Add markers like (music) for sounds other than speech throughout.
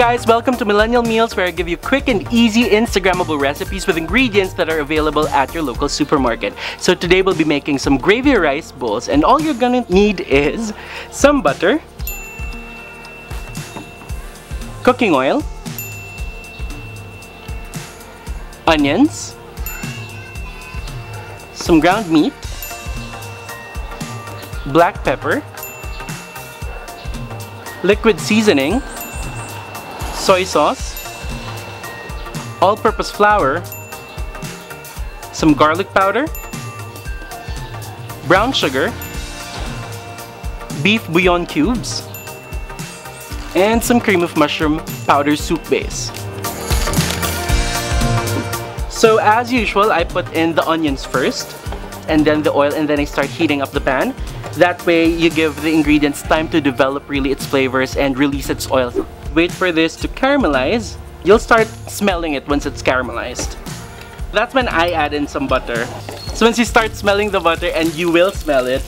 guys, welcome to Millennial Meals where I give you quick and easy Instagrammable recipes with ingredients that are available at your local supermarket. So today we'll be making some gravy rice bowls and all you're gonna need is some butter, cooking oil, onions, some ground meat, black pepper, liquid seasoning, soy sauce, all-purpose flour, some garlic powder, brown sugar, beef bouillon cubes, and some cream of mushroom powder soup base. So as usual, I put in the onions first, and then the oil, and then I start heating up the pan. That way, you give the ingredients time to develop really its flavors and release its oil. Wait for this to caramelize. You'll start smelling it once it's caramelized. That's when I add in some butter. So once you start smelling the butter, and you will smell it,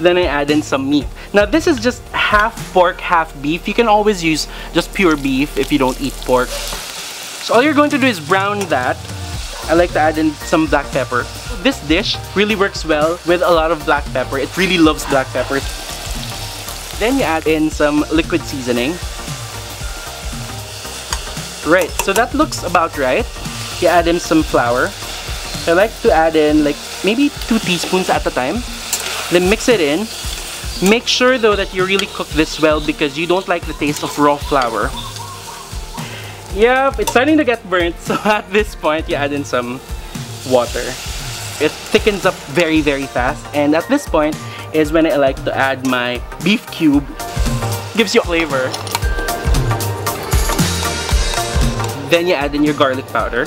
then I add in some meat. Now this is just half pork, half beef. You can always use just pure beef if you don't eat pork. So all you're going to do is brown that. I like to add in some black pepper. This dish really works well with a lot of black pepper. It really loves black pepper. Then you add in some liquid seasoning. Right, so that looks about right. You add in some flour. I like to add in like maybe two teaspoons at a time. Then mix it in. Make sure though that you really cook this well because you don't like the taste of raw flour. Yep, it's starting to get burnt. (laughs) So at this point, you add in some water. It thickens up very, very fast. And at this point is when I like to add my beef cube. Gives you flavor. Then you add in your garlic powder.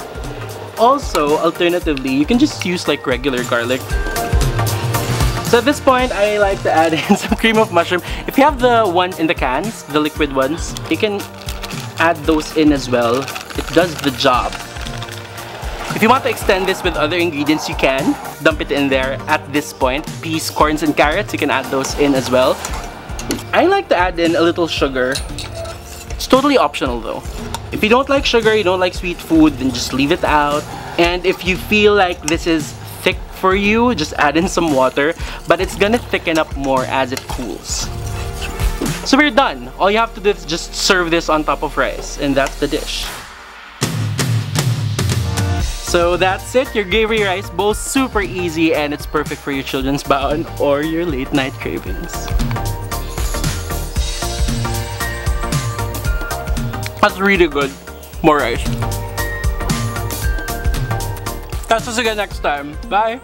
Also, alternatively, you can just use like regular garlic. So at this point, I like to add (laughs) in some cream of mushroom. If you have the ones in the cans, the liquid ones, you can add those in as well. It does the job. If you want to extend this with other ingredients, you can. Dump it in there at this point. Peas, corns, and carrots, you can add those in as well. I like to add in a little sugar. Totally optional though. If you don't like sugar, you don't like sweet food, then just leave it out. And if you feel like this is thick for you, just add in some water. But it's gonna thicken up more as it cools. So we're done. All you have to do is just serve this on top of rice. And that's the dish. So that's it, your gravy rice bowl, super easy and it's perfect for your children's baon or your late night cravings. That's really good. More rice. Catch us again next time. Bye!